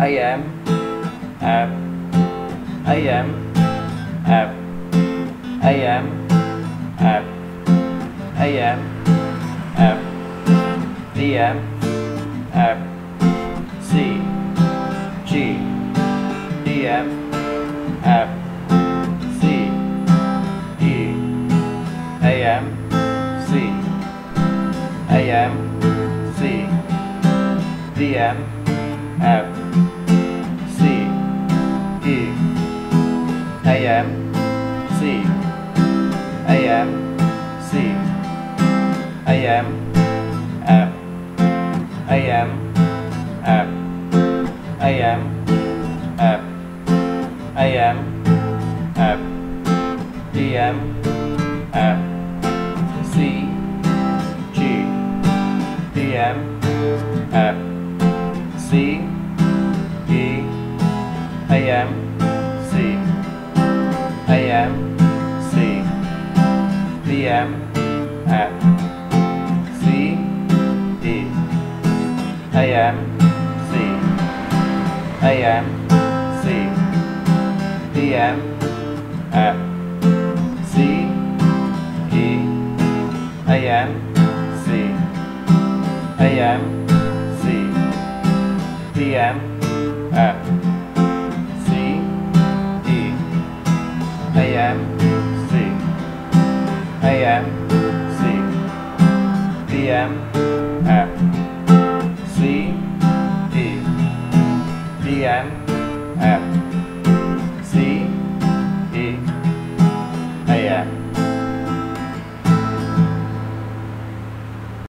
AM F AM F AM F AM F PM F C G DM F C E AM C AM C DM F C AM C. AM C. AM F. AM F. AM F. AM F. DM F. C. G. DM F. C. E. AM C AM C F C E AM C AM C PM F C E AM C AM C F M C D M F C D D M F.